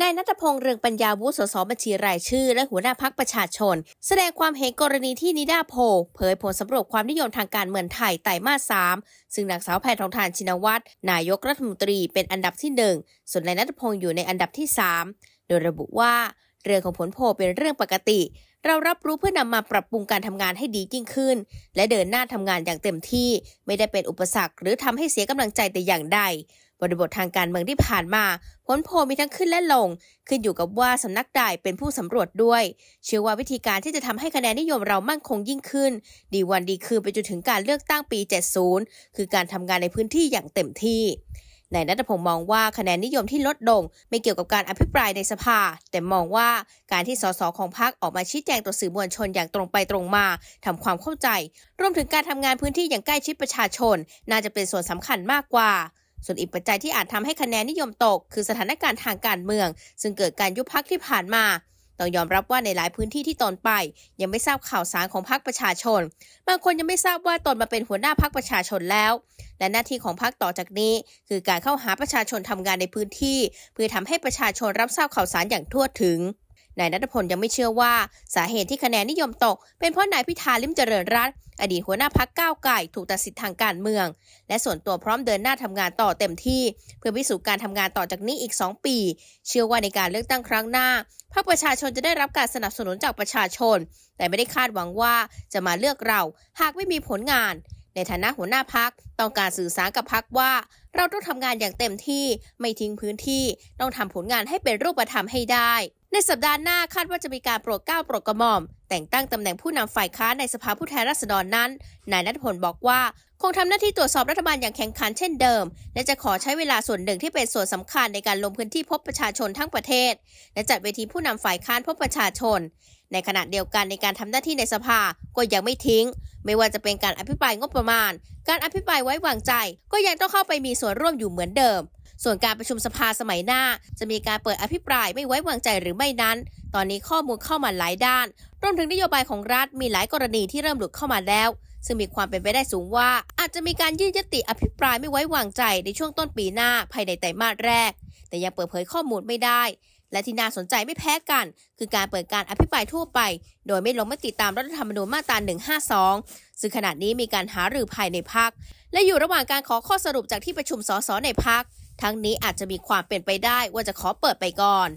นายนัทพงษ์เรืองปัญญาวุฒิสสบัญชีรายชื่อ และหัวหน้าพักประชาชน แสดงความเห็นกรณีที่นิดาโพเผยผลสำรวจความนิยมทางการเมืองไทยไต่มาสามซึ่งนางสาวแพทองทานชินวัตรนายกรัฐมนตรีเป็นอันดับที่หนึ่งส่วนนายนัทพงษ์อยู่ในอันดับที่สามโดยระบุว่าเรื่องของผลโพเป็นเรื่องปกติ เรารับรู้เพื่อนำมาปรับปรุงการทำงานให้ดียิ่งขึ้น และเดินหน้าทำงานอย่างเต็มที่ ไม่ได้เป็นอุปสรรคหรือทำให้เสียกำลังใจแต่อย่างใด ริบททางการเมืองที่ผ่านมา ผลโพมีทั้งขึ้นและลง ขึ้นอยู่กับว่าสำนักใดเป็นผู้สำรวจด้วย เชื่อว่าวิธีการที่จะทำให้คะแนนนิยมเรามั่นคงยิ่งขึ้น ดีวันดีคืนไปจนถึงการเลือกตั้งปี 70 คือการทำงานในพื้นที่อย่างเต็มที่นายนัทพงศ์มองว่าคะแนนนิยมที่ลดลงไม่เกี่ยวกับการอภิปรายในสภา แต่มองว่าการที่สสของพรรคออกมาชี้แจงต่อสื่อมวลชนอย่างตรงไปตรงมาทำความเข้าใจ รวมถึงการทำงานพื้นที่อย่างใกล้ชิดประชาชน น่าจะเป็นส่วนสำคัญมากกว่า ส่วนอีกปัจจัยที่อาจทำให้คะแนนนิยมตก คือสถานการณ์ทางการเมือง ซึ่งเกิดการยุบพักที่ผ่านมาต้องยอมรับว่าในหลายพื้นที่ที่ตนไป ยังไม่ทราบข่าวสารของพรรคประชาชน บางคนยังไม่ทราบว่าตนมาเป็นหัวหน้าพรรคประชาชนแล้ว และหน้าที่ของพรรคต่อจากนี้ คือการเข้าหาประชาชนทำงานในพื้นที่ เพื่อทำให้ประชาชนรับทราบข่าวสารอย่างทั่วถึง นายนัทพลยังไม่เชื่อว่าสาเหตุที่คะแนนนิยมตก เป็นเพราะนายพิธาลิมเจริญรัตน์อดีตหัวหน้าพักก้าวไก่ถูกตัดสิทธิ์ทางการเมือง และส่วนตัวพร้อมเดินหน้าทำงานต่อเต็มที่ เพื่อพิสูจน์การทำงานต่อจากนี้อีก 2 ปี เชื่อว่าในการเลือกตั้งครั้งหน้าพรรคประชาชนจะได้รับการสนับสนุนจากประชาชน แต่ไม่ได้คาดหวังว่าจะมาเลือกเรา หากไม่มีผลงาน ในฐานะหัวหน้าพักต้องการสื่อสารกับพักว่า เราต้องทำงานอย่างเต็มที่ไม่ทิ้งพื้นที่ต้องทำผลงานให้เป็นรูปธรรมให้ได้ ในสัปดาห์หน้าคาดว่าจะมีการโปรดเกล้าโปรดกระหม่อม แต่งตั้งตำแหน่งผู้นำฝ่ายค้านในสภาผู้แทนราษฎรนั้น นายนัทพลบอกว่า คงทำหน้าที่ตรวจสอบรัฐบาลอย่างแข่งขันเช่นเดิม และจะขอใช้เวลาส่วนหนึ่งที่เป็นส่วนสำคัญในการลงพื้นที่พบประชาชนทั้งประเทศ และจัดเวทีผู้นำฝ่ายค้านพบประชาชน ในขณะเดียวกันในการทำหน้าที่ในสภาก็ยังไม่ทิ้ง ไม่ว่าจะเป็นการอภิปรายงบประมาณ การอภิปรายไว้วางใจ ก็ยังต้องเข้าไปมีส่วนร่วมอยู่เหมือนเดิม ส่วนการประชุมสภาสมัยหน้า จะมีการเปิดอภิปรายไม่ไว้วางใจหรือไม่นั้น ตอนนี้ข้อมูลเข้ามาหลายด้านรวมถึงนโยบายของรัฐมีหลายกรณีที่เริ่มหลุดเข้ามาแล้ว ซึ่งมีความเป็นไปได้สูงว่า อาจจะมีการยื่นยติอภิปรายไม่ไว้วางใจในช่วงต้นปีหน้าภายในไตรมาสแรก แต่ยังเปิดเผยข้อมูลไม่ได้และที่น่าสนใจไม่แพ้กัน คือการเปิดการอภิปรายทั่วไป โดยไม่ลงมติตามรัฐธรรมนูญมาตรา 152 ซึ่งขณะนี้มีการหารือภายในพัก และอยู่ระหว่างการขอข้อสรุปจากที่ประชุมสสในพัก ทั้งนี้อาจจะมีความเป็นไปได้ว่าจะขอเปิดไปก่อน